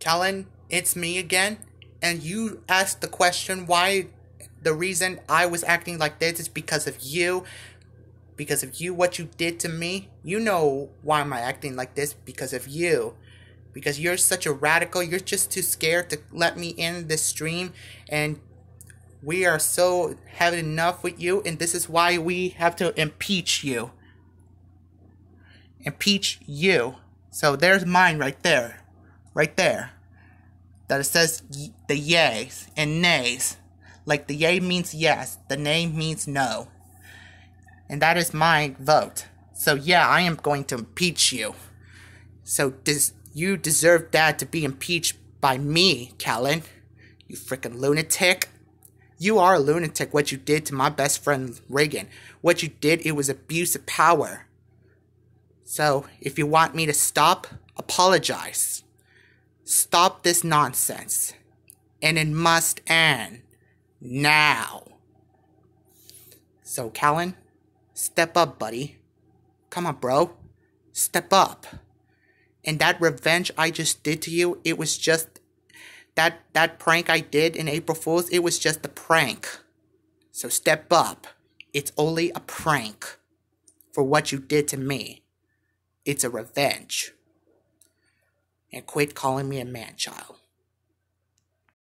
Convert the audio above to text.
Kalin, it's me again. And you asked the question why the reason I was acting like this is because of you. Because of you, what you did to me. You know why am I acting like this? Because of you. Because you're such a radical. You're just too scared to let me in this stream. And we are so having enough with you. And this is why we have to impeach you. Impeach you. So there's mine right there right there that it says the yays and nays. Like the yay means yes, the nay means no. And that is my vote. So yeah, I am going to impeach you. So does you deserve that to be impeached by me, Kalin? You freaking lunatic. You are a lunatic what you did to my best friend Reagan. What you did, it was abuse of power. So, if you want me to stop, apologize. Stop this nonsense. And it must end. Now. So, Kalin, step up, buddy. Come on, bro. Step up. And that revenge I just did to you, it was just that that prank I did in April Fools, it was just a prank. So step up. It's only a prank for what you did to me. It's a revenge and quit calling me a man child.